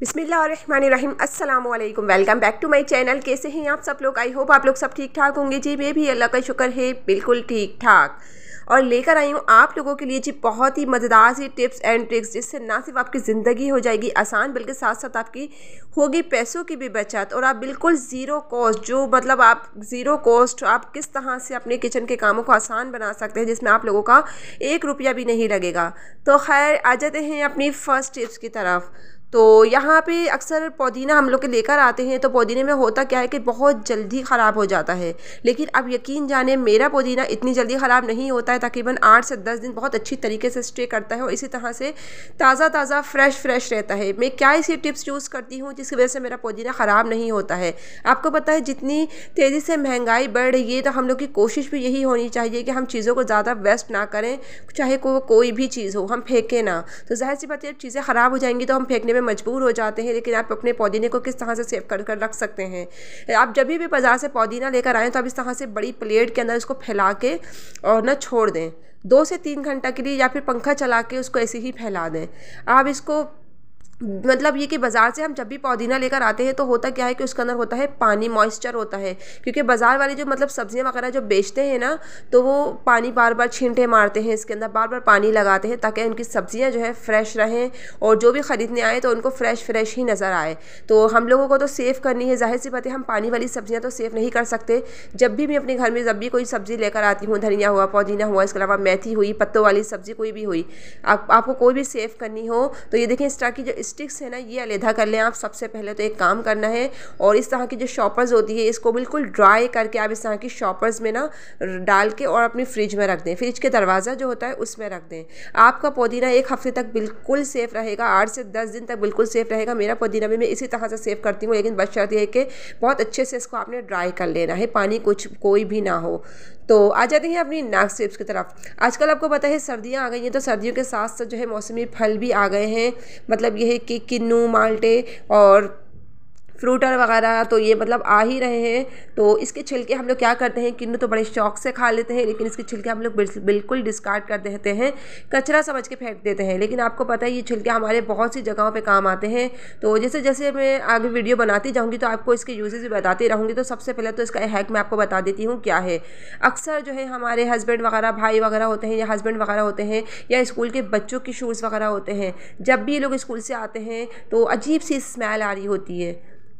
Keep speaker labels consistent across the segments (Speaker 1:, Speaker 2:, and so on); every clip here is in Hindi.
Speaker 1: बिसमीम अस्सलाम वालेकुम welcome back to my channel. कैसे हैं आप सब लोग? आई होप आप लोग सब ठीक ठाक होंगे। जी, मैं भी अल्लाह का शुक्र है, बिल्कुल ठीक ठाक और लेकर आई हूँ आप लोगों के लिए जी बहुत ही मज़ेदार सी टिप्स एंड ट्रिक्स, जिससे ना सिर्फ़ आपकी ज़िंदगी हो जाएगी आसान, बल्कि साथ साथ आपकी होगी पैसों की भी बचत। और आप बिल्कुल ज़ीरो कॉस्ट, जो मतलब आप ज़ीरो कॉस्ट, आप किस तरह से अपने किचन के कामों को आसान बना सकते हैं, जिसमें आप लोगों का एक रुपया भी नहीं लगेगा। तो खैर, आ जाते हैं अपनी फ़र्स्ट टिप्स की तरफ़। तो यहाँ पे अक्सर पुदीना हम लोग के लेकर आते हैं तो पुदीने में होता क्या है कि बहुत जल्दी ख़राब हो जाता है। लेकिन अब यकीन जाने मेरा पुदीना इतनी जल्दी ख़राब नहीं होता है तकरीबन आठ से दस दिन बहुत अच्छी तरीके से स्टे करता है और इसी तरह से ताज़ा ताज़ा फ्रेश फ्रेश रहता है। मैं क्या ऐसी टिप्स यूज़ करती हूँ जिसकी वजह से मेरा पुदीना ख़राब नहीं होता है? आपको पता है जितनी तेज़ी से महँगाई बढ़ रही है तो हम लोग की कोशिश भी यही होनी चाहिए कि हम चीज़ों को ज़्यादा वेस्ट ना करें चाहे को, कोई भी चीज़ हो हम फेंकें ना। तो ज़ाहिर सी बात है चीज़ें ख़राब हो जाएँगी तो हम फेंकने में मजबूर हो जाते हैं, लेकिन आप अपने पौदीने को किस तरह से सेव कर कर रख सकते हैं? आप जब भी बाज़ार से पौदीना लेकर आएँ तो आप इस तरह से बड़ी प्लेट के अंदर इसको फैला के और ना छोड़ दें। दो से तीन घंटा के लिए या फिर पंखा चला के उसको ऐसे ही फैला दें। आप इसको मतलब ये कि बाज़ार से हम जब भी पुदीना लेकर आते हैं तो होता क्या है कि उसके अंदर होता है पानी मॉइस्चर होता है। क्योंकि बाज़ार वाले जो मतलब सब्ज़ियाँ वगैरह जो बेचते हैं ना तो वो पानी बार बार छींटे मारते हैं इसके अंदर बार बार पानी लगाते हैं ताकि उनकी सब्ज़ियाँ जो है फ्रेश रहें और जो भी ख़रीदने आए तो उनको फ्रेश फ्रेश ही नज़र आए। तो हम लोगों को तो सेफ़ करनी है। ज़ाहिर सी बात है, हम पानी वाली सब्ज़ियाँ तो सेफ़ नहीं कर सकते। जब भी मैं अपने घर में जब भी कोई सब्ज़ी लेकर आती हूँ, धनिया हुआ, पुदीना हुआ, इसके अलावा मेथी हुई, पत्तों वाली सब्ज़ी कोई भी हुई आपको कोई भी सेफ़ करनी हो तो ये देखें, इस तरह की जो स्टिक्स है ना, ये अलहदा कर लें आप। सबसे पहले तो एक काम करना है और इस तरह की जो शॉपर्स होती है, इसको बिल्कुल ड्राई करके आप इस तरह की शॉपर्स में ना डाल के और अपनी फ्रिज में रख दें। फ्रिज के दरवाज़ा जो होता है, उसमें रख दें। आपका पुदीना एक हफ़्ते तक बिल्कुल सेफ़ रहेगा, आठ से दस दिन तक बिल्कुल सेफ़ रहेगा। मेरा पुदीना भी मैं इसी तरह से सेव करती हूँ, लेकिन शर्त यह है कि बहुत अच्छे से इसको आपने ड्राई कर लेना है, पानी कुछ कोई भी ना हो। तो आ जाते हैं अपनी नाक स्ट्रिप्स की तरफ़। आजकल आपको पता है, सर्दियाँ आ गई हैं तो सर्दियों के साथ साथ जो है मौसमी फल भी आ गए हैं। मतलब यह है कि किन्नू, माल्टे और फ्रूटर वगैरह तो ये मतलब आ ही रहे हैं। तो इसके छिलके हम लोग क्या करते हैं, किन्नू तो बड़े शौक से खा लेते हैं, लेकिन इसके छिलके हम लोग बिल्कुल डिस्कार्ड कर देते हैं, कचरा समझ के फेंक देते हैं। लेकिन आपको पता है, ये छिलके हमारे बहुत सी जगहों पर काम आते हैं। तो जैसे जैसे मैं आगे वीडियो बनाती जाऊँगी तो आपको इसके यूजेज भी बताती रहूँगी। तो सबसे पहले तो इसका हैक मैं आपको बता देती हूँ, क्या है। अक्सर जो है, हमारे हस्बैंड वगैरह, भाई वगैरह होते हैं या हस्बैंड वगैरह होते हैं, या स्कूल के बच्चों के शूज़ वगैरह होते हैं, जब भी ये लोग स्कूल से आते हैं तो अजीब सी स्मेल आ रही होती है।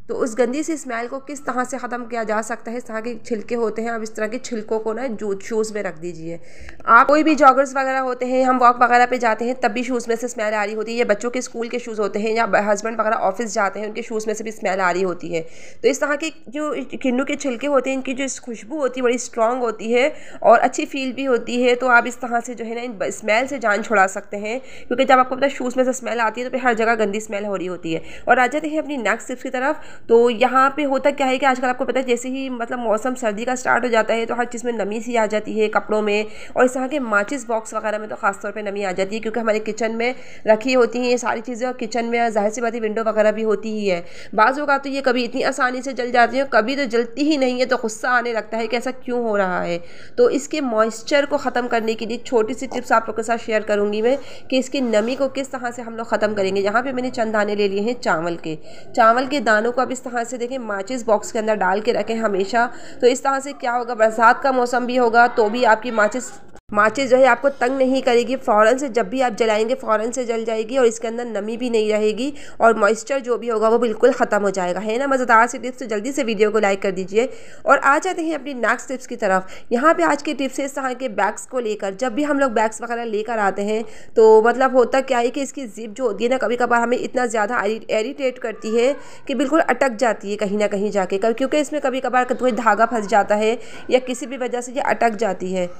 Speaker 1: तो उस गंदी सी स्मेल को किस तरह से ख़त्म किया जा सकता है? इस तरह के छिलके होते हैं। आप इस तरह के छिलकों को ना जूत शूज़ में रख दीजिए। आप कोई भी जॉगर्स वगैरह होते हैं, हम वॉक वगैरह पे जाते हैं, तब भी शूज़ में से स्मेल आ रही होती है। या बच्चों के स्कूल के शूज़ होते हैं, या हस्बैंड वगैरह ऑफ़िस जाते हैं, उनके शूज़ में से भी स्मेल आ रही होती है। तो इस तरह के जो किन्नू के छिलके होते हैं, इनकी जो खुशबू होती है, बड़ी स्ट्रॉन्ग होती है और अच्छी फील भी होती है। तो आप इस तरह से जो है ना, इन स्मेल से जान छुड़ा सकते हैं। क्योंकि जब आपको पता शूज़ में से स्मेल आती है तो फिर हर जगह गंदी स्मेल हो रही होती है। और आ जाते हैं अपनी नेक्स्ट टिप्स की तरफ़। तो यहाँ पे होता क्या है कि आजकल आपको पता है, जैसे ही मतलब मौसम सर्दी का स्टार्ट हो जाता है तो हर चीज़ में नमी सी आ जाती है कपड़ों में और इस तरह के माचिस बॉक्स वगैरह में तो ख़ासतौर पर नमी आ जाती है क्योंकि हमारे किचन में रखी होती हैं ये सारी चीज़ें और किचन में ज़ाहिर सी बात है विंडो वगैरह भी होती ही है। बाज़ होगा तो ये कभी इतनी आसानी से जल जाती है कभी तो जलती ही नहीं है तो गुस्सा आने लगता है कि ऐसा क्यों हो रहा है। तो इसके मॉइस्चर को ख़त्म करने के लिए छोटी सी टिप्स आप लोग के साथ शेयर करूँगी मैं कि इसकी नमी को किस तरह से हम लोग ख़त्म करेंगे। यहाँ पे मैंने चंद दाने ले लिए हैं चावल के। चावल के दानों को अब इस तरह से देखें माचिस बॉक्स के अंदर डाल के रखें हमेशा। तो इस तरह से क्या होगा, बरसात का मौसम भी होगा तो भी आपकी माचिस माचिस जो है आपको तंग नहीं करेगी, फ़ौरन से जब भी आप जलाएँगे, फ़ौरन से जल जाएगी और इसके अंदर नमी भी नहीं रहेगी और मॉइस्चर जो भी होगा वो बिल्कुल ख़त्म हो जाएगा। है ना? मज़ेदार सी टिप्स तो जल्दी से वीडियो को लाइक कर दीजिए। और आ जाते हैं अपनी नेक्स्ट टिप्स की तरफ़। यहाँ पे आज की टिप्स है इस तरह के बैग्स को लेकर। जब भी हम लोग बैग्स वगैरह लेकर आते हैं तो मतलब होता क्या है कि इसकी जिप जो होती है ना कभी कभार हमें इतना ज़्यादा एरीटेट करती है कि बिल्कुल अटक जाती है कहीं ना कहीं जाके। क्योंकि इसमें कभी कभार कोई धागा फंस जाता है या किसी भी वजह से ये अटक जाती है।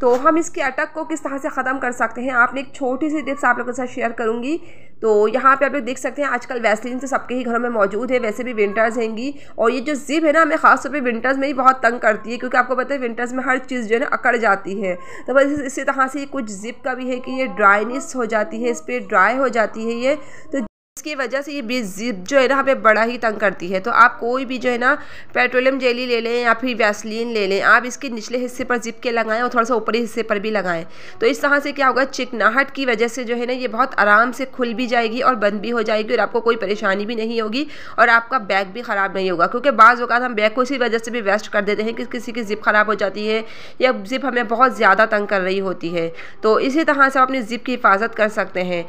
Speaker 1: तो हम इसके अटक को किस तरह से ख़त्म कर सकते हैं? आपने एक छोटी सी टिप्स आप लोगों के साथ शेयर करूँगी। तो यहाँ पे आप लोग देख सकते हैं, आजकल वैसलिन तो सबके ही घरों में मौजूद है, वैसे भी विंटर्स हैंगी। और ये जो जिप है ना, हमें खासतौर पे विंटर्स में ही बहुत तंग करती है, क्योंकि आपको पता है विंटर्स में हर चीज़ जो है ना अकड़ जाती है। तो बस इसी तरह से कुछ जिप का भी है कि ये ड्राइनेस हो जाती है, इस पर ड्राई हो जाती है ये। तो इसकी वजह से ये जिप जो है ना हमें बड़ा ही तंग करती है। तो आप कोई भी जो है ना पेट्रोलियम जेली ले लें या फिर वैसलीन ले लें, आप इसके निचले हिस्से पर जिप के लगाएँ और थोड़ा सा ऊपरी हिस्से पर भी लगाएँ। तो इस तरह से क्या होगा, चिकनाहट की वजह से जो है ना ये बहुत आराम से खुल भी जाएगी और बंद भी हो जाएगी और आपको कोई परेशानी भी नहीं होगी और आपका बैग भी ख़राब नहीं होगा। क्योंकि बाज़ अवत हम बैग को इसी वजह से भी वेस्ट कर देते हैं कि किसी की जिप ख़राब हो जाती है या जिप हमें बहुत ज़्यादा तंग कर रही होती है। तो इसी तरह से आप अपनी जिप की हिफाजत कर सकते हैं।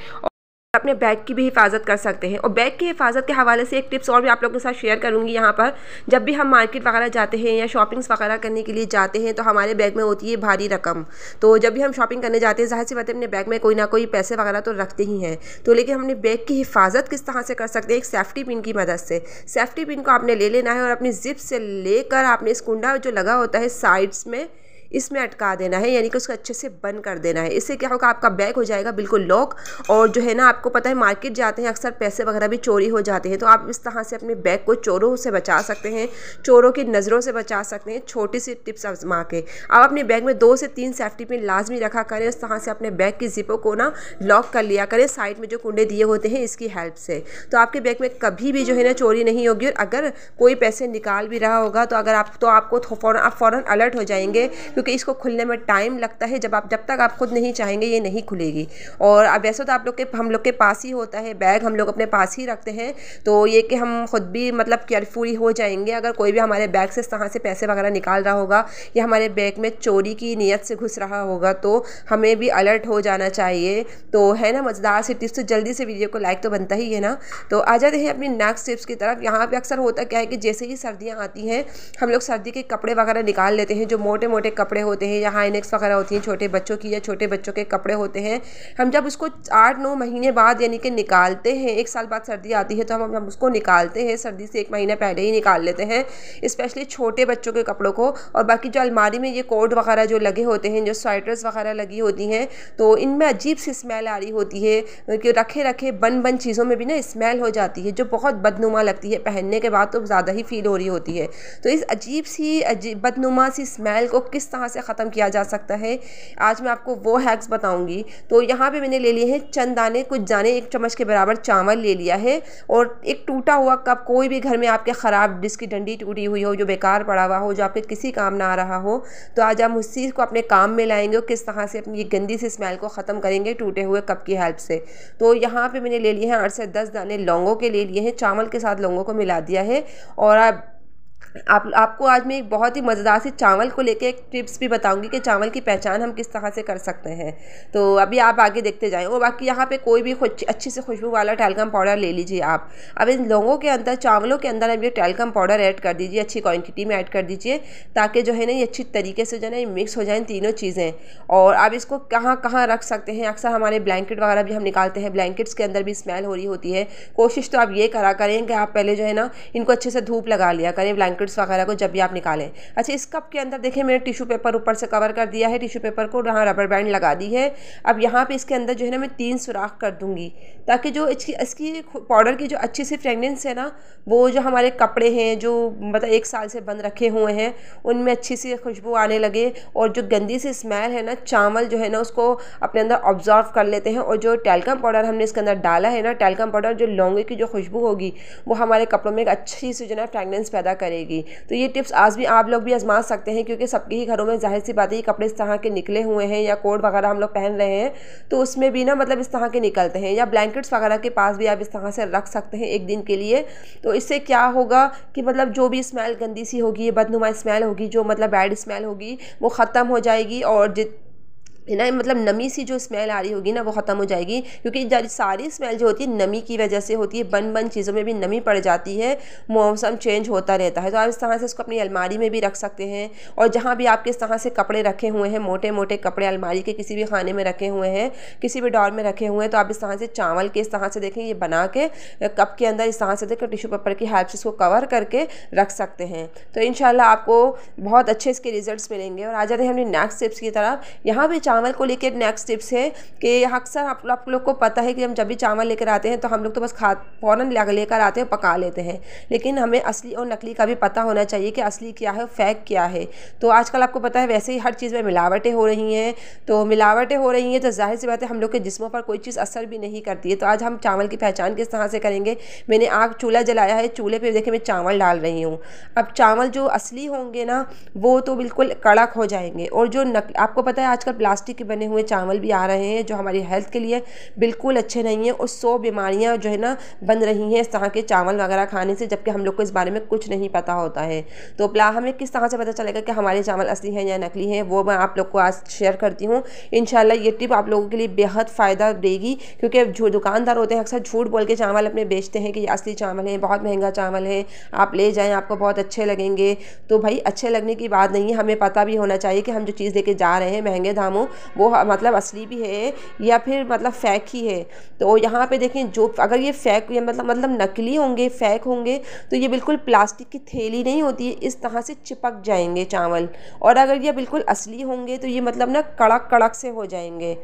Speaker 1: अपने बैग की भी हिफाजत कर सकते हैं। और बैग की हिफाजत के हवाले से एक टिप्स और भी आप लोगों के साथ शेयर करूँगी यहाँ पर। जब भी हम मार्केट वगैरह जाते हैं या शॉपिंग्स वगैरह करने के लिए जाते हैं तो हमारे बैग में होती है भारी रकम। तो जब भी हम शॉपिंग करने जाते हैं, ज़ाहिर सी बात है अपने बैग में कोई ना कोई पैसे वगैरह तो रखते ही हैं। तो लेकिन हमने बैग की हिफाजत किस तरह से कर सकते हैं? एक सेफ्टी पिन की मदद से। सेफ्टी पिन को आपने ले लेना है और अपनी जिप से लेकर आपने इस कुंडा जो लगा होता है साइड्स में इसमें अटका देना है, यानी कि उसको अच्छे से बंद कर देना है। इससे क्या होगा, आपका बैग हो जाएगा बिल्कुल लॉक और जो है ना, आपको पता है मार्केट जाते हैं, अक्सर पैसे वगैरह भी चोरी हो जाते हैं तो आप इस तरह से अपने बैग को चोरों से बचा सकते हैं, चोरों की नज़रों से बचा सकते हैं, छोटी सी टिप्स आजमा के। आप अपने बैग में दो से तीन सेफ्टी पिन लाजमी रखा करें उस तरह से अपने बैग की जिपों को ना लॉक कर लिया करें, साइड में जो कुंडे दिए होते हैं, इसकी हेल्प से। तो आपके बैग में कभी भी जो है ना चोरी नहीं होगी और अगर कोई पैसे निकाल भी रहा होगा तो अगर आप तो आपको फ़ौरन, आप फ़ौरन अलर्ट हो जाएँगे क्योंकि इसको खुलने में टाइम लगता है। जब आप, जब तक आप खुद नहीं चाहेंगे, ये नहीं खुलेगी। और अब वैसे तो आप लोग के, हम लोग के पास ही होता है बैग, हम लोग अपने पास ही रखते हैं। तो ये कि हम खुद भी मतलब केयरफुल हो जाएँगे। अगर कोई भी हमारे बैग से तरह से पैसे वगैरह निकाल रहा होगा या हमारे बैग में चोरी की नीयत से घुस रहा होगा तो हमें भी अलर्ट हो जाना चाहिए। तो है ना मज़ेदार से टिप्स तो जल्दी से वीडियो को लाइक तो बनता ही है ना। तो आ जाते हैं अपनी नेक्स्ट टिप्स की तरफ़। यहाँ पर अक्सर होता क्या है कि जैसे ही सर्दियाँ आती हैं, हम लोग सर्दी के कपड़े वगैरह निकाल लेते हैं, जो मोटे मोटे कपड़े होते हैं या हाईनेक्स वगैरह होती हैं, छोटे बच्चों की या छोटे बच्चों के कपड़े होते हैं। हम जब उसको आठ, नौ महीने बाद यानी कि निकालते हैं, एक साल बाद सर्दी आती है तो हम हम उसको निकालते हैं, सर्दी से एक महीना पहले ही निकाल लेते हैं स्पेशली छोटे बच्चों के कपड़ों को। और बाकी जो अलमारी में ये कोट वगैरह जो लगे होते हैं, जो स्वेटर्स वगैरह लगी होती हैं तो इनमें अजीब सी स्मेल आ रही होती है कि रखे रखे बन बन चीज़ों में भी ना स्मेल हो जाती है, जो बहुत बदनुमा लगती है। पहनने के बाद तो ज़्यादा ही फील हो रही होती है। तो इस अजीब सी अजीब बदनुमा सी स्मेल को किस तरह से ख़त्म किया जा सकता है, आज मैं आपको वो हैक्स बताऊँगी। तो यहाँ पे मैंने ले लिए हैं चंद दाने कुछ जाने एक चम्मच के बराबर चावल ले लिया है और एक टूटा हुआ कप, कोई भी घर में आपके ख़राब जिसकी डंडी टूटी हुई हो, जो बेकार पड़ा हुआ हो, जो आपके किसी काम ना आ रहा हो तो आज हम उस चीज़ को अपने काम में लाएँगे किस तरह से अपनी ये गंदी सी स्मेल को ख़त्म करेंगे टूटे हुए कप की हेल्प से। तो यहाँ पर मैंने ले लिए हैं आठ से दस दाने, लौंगों के ले लिए हैं, चावल के साथ लौंगों को मिला दिया है और अब आप, आपको आज मैं एक बहुत ही मज़ेदार सी चावल को लेके एक टिप्स भी बताऊँगी कि चावल की पहचान हम किस तरह से कर सकते हैं। तो अभी आप आगे देखते जाएँ। और बाकी यहाँ पे कोई भी अच्छी से खुशबू वाला टेलकम पाउडर ले लीजिए आप। अब इन लोगों के अंदर, चावलों के अंदर अब ये टेलकम पाउडर ऐड कर दीजिए, अच्छी क्वान्टिटी में ऐड कर दीजिए, ताकि जो है ना ये अच्छी तरीके से जो है ना मिक्स हो जाए तीनों चीज़ें। और आप इसको कहाँ कहाँ रख सकते हैं? अक्सर हमारे ब्लैंकेट वगैरह भी हम निकालते हैं। ब्लैंकेट्स के अंदर भी स्मेल हो रही होती है। कोशिश तो आप ये करा करें कि आप पहले जो है ना इनको अच्छे से धूप लगा लिया करें। ब्लैंकेट ब्लैंकेट्स वगैरह को जब भी आप निकालें। अच्छा इस कप के अंदर देखें मैंने टिशू पेपर ऊपर से कवर कर दिया है टिशू पेपर को यहाँ रबर बैंड लगा दी है। अब यहाँ पे इसके अंदर जो है ना, मैं तीन सुराख कर दूँगी, ताकि जो इसकी इसकी पाउडर की जो अच्छी सी फ्रेगनेंस है ना, वो जो हमारे कपड़े हैं, जो मतलब एक साल से बंद रखे हुए हैं, उनमें अच्छी सी खुशबू आने लगे और जो गंदी सी स्मेल है ना, चावल जो है ना, उसको अपने अंदर ऑब्जॉर्व कर लेते हैं और जो टेलकम पाउडर हमने इसके अंदर डाला है ना टेलकम पाउडर जो लौंगे की जो खुशबू होगी, वो हमारे कपड़ों में एक अच्छी सी जो है फ्रेगनेंस पैदा करेगी। तो ये टिप्स आज भी आप लोग भी आजमा सकते हैं, क्योंकि सबके ही घरों में ज़ाहिर सी बात है ये कपड़े इस तरह के निकले हुए हैं या कोट वगैरह हम लोग पहन रहे हैं तो उसमें भी ना मतलब इस तरह के निकलते हैं, या ब्लैंकेट्स वगैरह के पास भी आप इस तरह से रख सकते हैं एक दिन के लिए। तो इससे क्या होगा कि मतलब जो भी स्मेल गंदी सी होगी बदनुमा स्मेल होगी, जो मतलब बैड स्मेल होगी, वो ख़त्म हो जाएगी और जित ना मतलब नमी सी जो स्मेल आ रही होगी ना, वो ख़त्म हो जाएगी। क्योंकि सारी स्मेल जो होती है, नमी की वजह से होती है बन बन चीज़ों में भी नमी पड़ जाती है, मौसम चेंज होता रहता है। तो आप इस तरह से उसको अपनी अलमारी में भी रख सकते हैं और जहाँ भी आपके इस तरह से कपड़े रखे हुए हैं मोटे मोटे कपड़े अलमारी के किसी भी खाने में रखे हुए हैं, किसी भी डॉर में रखे हुए हैं तो आप इस तरह से चावल के इस तरह से देखें, ये बना के कप के अंदर इस तरह से देखें टिशू पेपर की हेल्प से इसको कवर करके रख सकते हैं। तो इन आपको बहुत अच्छे इसके रिज़ल्ट मिलेंगे। और आ जाते हैं हमने नेक्स्ट टिप्स की तरफ़। यहाँ भी चावल चावल को लेकर नेक्स्ट टिप्स है कि अक्सर आप, आप लोग को पता है कि हम जब भी चावल लेकर आते हैं तो हम लोग तो बस खा फ़ौरन लेकर आते हैं पका लेते हैं। लेकिन हमें असली और नकली का भी पता होना चाहिए कि असली क्या है फेक क्या है। तो आजकल आपको पता है वैसे ही हर चीज़ में मिलावटें हो रही हैं। तो मिलावटें हो रही हैं तो ज़ाहिर सी बात है हम लोग के जिसमों पर कोई चीज़ असर भी नहीं करती है। तो आज हम चावल की पहचान किस तरह से करेंगे? मैंने आग चूल्हा जलाया है चूल्हे पर देखे मैं चावल डाल रही हूँ। अब चावल जो असली होंगे ना वो तो बिल्कुल कड़क हो जाएँगे। और जो नक आपको पता है आजकल प्लास्टिक के बने हुए चावल भी आ रहे हैं, जो हमारी हेल्थ के लिए बिल्कुल अच्छे नहीं हैं। और सौ बीमारियाँ जो है ना, बन रही हैं इस तरह के चावल वगैरह खाने से, जबकि हम लोग को इस बारे में कुछ नहीं पता होता है। तो प्ला, हमें किस तरह से पता चलेगा कि हमारे चावल असली हैं या नकली हैं, वो मैं आप लोग को आज शेयर करती हूँ। इन ये टिप आप लोगों के लिए बेहद फ़ायदा देगी, क्योंकि जो दुकानदार होते हैं, अक्सर झूठ बोल के चावल अपने बेचते हैं कि ये असली चावल है, बहुत महँगा चावल है, आप ले जाएँ, आपको बहुत अच्छे लगेंगे। तो भाई, अच्छे लगने की बात नहीं है, हमें पता भी होना चाहिए कि हम जो चीज़ लेके जा रहे हैं, महँगे दामों वो मतलब असली भी है या फिर मतलब फ़ैक ही है। तो यहाँ पे देखें जो अगर ये फ़ैक या मतलब मतलब नकली होंगे फ़ैक होंगे तो ये बिल्कुल प्लास्टिक की थैली नहीं होती है इस तरह से चिपक जाएँगे चावल। और अगर ये बिल्कुल असली होंगे तो ये मतलब ना कड़क कड़क से हो जाएँगे।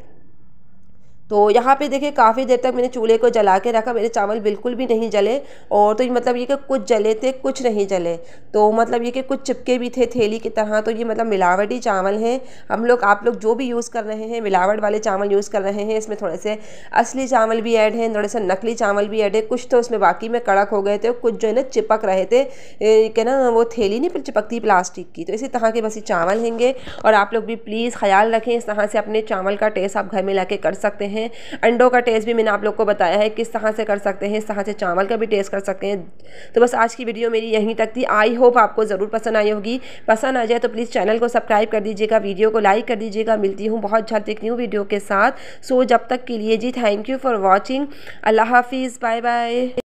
Speaker 1: तो यहाँ पे देखिए काफ़ी देर तक मैंने चूल्हे को जला के रखा, मेरे चावल बिल्कुल भी नहीं जले और तो ये मतलब ये कि कुछ जले थे, कुछ नहीं जले। तो मतलब ये कि कुछ चिपके भी थे थैली की तरह तो ये मतलब मिलावटी चावल हैं। हम लोग, आप लोग जो भी यूज़ कर रहे हैं, मिलावट वाले चावल यूज़ कर रहे हैं, इसमें थोड़े से असली चावल भी ऐड हैं, थोड़े से नकली चावल भी ऐड है। कुछ तो उसमें बाकी में कड़क हो गए थे, कुछ जो है ना चिपक रहे थे। क्या ना वो थैली नहीं चिपकती प्लास्टिक की तो इसी तरह के बस ये चावल हैंगे। और आप लोग भी प्लीज़ ख्याल रखें, इस तरह से अपने चावल का टेस्ट आप घर में ला कर सकते हैं। अंडों का टेस्ट भी मैंने आप लोग को बताया है किस तरह से कर सकते हैं, इस तरह से चावल का भी टेस्ट कर सकते हैं। तो बस आज की वीडियो मेरी यहीं तक थी। आई होप आपको ज़रूर पसंद आई होगी। पसंद आ जाए तो प्लीज़ चैनल को सब्सक्राइब कर दीजिएगा वीडियो को लाइक कर दीजिएगा। मिलती हूँ बहुत जल्द एक न्यू वीडियो के साथ। सो जब तक के लिए जी थैंक यू फॉर वॉचिंग अल्लाह हाफिज़। Bye bye